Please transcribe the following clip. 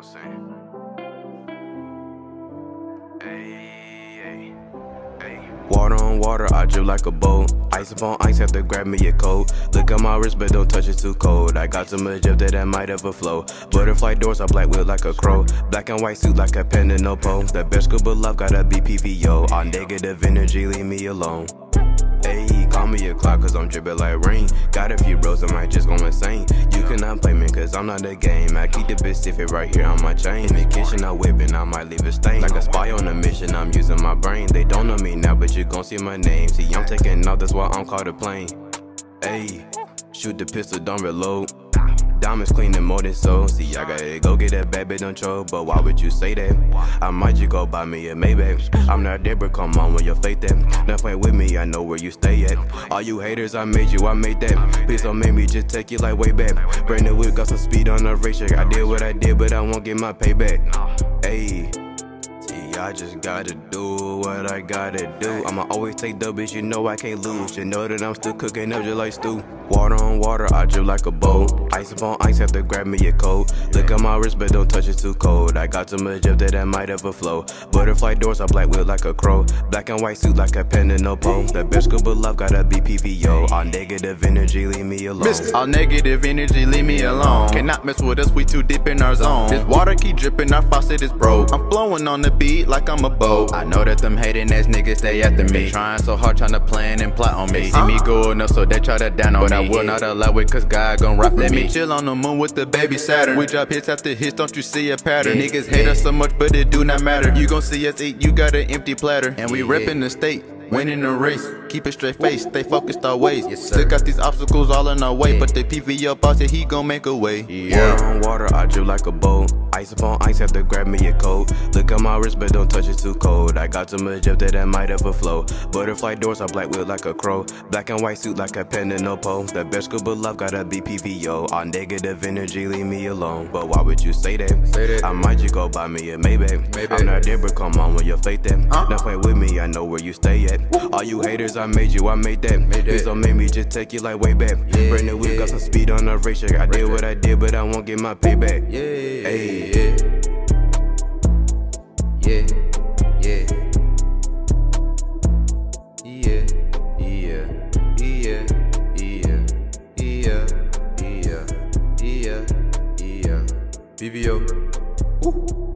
what I'm saying? Hey, hey, hey. Water on water, I drip like a boat. Ice upon ice, have to grab me a coat. Look at my wrist, but don't touch it too cold. I got so much up that I might overflow. Butterfly doors, I black with like a crow. Black and white suit like a pen and no po. The best group but love gotta be PVO. All negative energy, leave me alone. Ayy, call me a clock cause I'm dripping like rain. Got a few bros that might just go insane. Play me cause I'm not the game. I keep the Pacific right here on my chain. In the kitchen, I'm whipping, I might leave a stain. Like a spy on a mission, I'm using my brain. They don't know me now, but you gon' see my name. See, I'm taking off, that's why I'm called a plane. Ayy, shoot the pistol, don't reload. Diamonds cleaning more than so. See, I gotta go get that bad bitch on troll. But why would you say that? I might just go buy me a Maybach. I'm not there, but come on with your faith that. Nothing with me, I know where you stay at. All you haters, I made you, I made that. Please don't make me just take you like way back. Brand new whip, got some speed on the racetrack. I did what I did, but I won't get my payback. Ayy. I just gotta do what I gotta do. I'ma always take the bitch, you know I can't lose. You know that I'm still cooking up just like stew. Water on water, I drip like a boat. Ice upon ice, have to grab me a coat. Look at my wrist, but don't touch it too cold. I got too much drip that I might ever flow. Butterfly doors, I black wheel like a crow. Black and white suit like a pen and no pole. The best scuba love, gotta be PVO. All negative energy, leave me alone. Miss all negative energy, leave me alone. Cannot mess with us, we too deep in our zone. This water keep dripping, our faucet is broke. I'm flowing on the beat like I'm a boat. I know that them hating ass niggas stay after me. They trying so hard, trying to plan and plot on me. See me uh-huh. going up, so they try to down on but me. I will not allow it, cause God gon' rap Let me. chill on the moon with the baby Saturn. We drop hits after hits, don't you see a pattern? Yeah, Niggas hate us so much, but it do not matter. You gon' see us eat, you got an empty platter. And we reppin' the state. Winning the race, keep it straight face, stay focused always. Yes, Took out these obstacles all in our way, but the PV up boss said he gon' make a way. Yeah. Water on water, I drip like a boat. Ice upon ice, have to grab me a coat. Look at my wrist, but don't touch it too cold. I got so much drip that I might ever flow. Butterfly doors, I black wheel like a crow. Black and white suit like a pen and no pole. The best scuba love, gotta be PVO. All negative energy, leave me alone. But why would you say that? Say that. I might just go buy me a Maybach. Maybach. I'm not there, but come on with your faith that. Huh? Now play with me, I know where you stay at. All you haters, I made you, I made that. Made that. don't make me just take you like way back. Yeah, Brand new whip, got some speed on the racetrack. I did what I did, but I won't get my payback. Yeah, Hey yeah. Yeah, yeah. Yeah, yeah, yeah, yeah, yeah, yeah, yeah, yeah. PVO. Ooh.